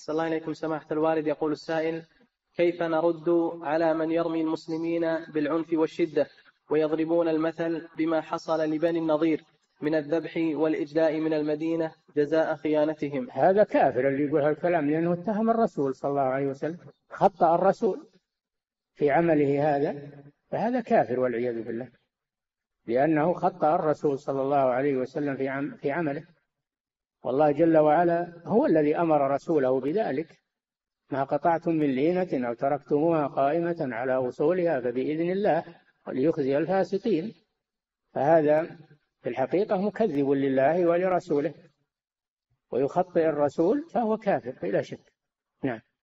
أحسن الله إليكم سماحة الوالد. يقول السائل كيف نرد على من يرمي المسلمين بالعنف والشدة ويضربون المثل بما حصل لبني النضير من الذبح والإجلاء من المدينة جزاء خيانتهم؟ هذا كافر اللي يقول هالكلام لأنه اتهم الرسول صلى الله عليه وسلم خطأ الرسول في عمله هذا فهذا كافر والعياذ بالله لأنه خطأ الرسول صلى الله عليه وسلم في عمله. والله جل وعلا هو الذي أمر رسوله بذلك. ما قطعتم من لينة أو تركتموها قائمة على أصولها فبإذن الله وليخزي الفاسقين. فهذا في الحقيقة مكذب لله ولرسوله. ويخطئ الرسول فهو كافر بلا شك. نعم.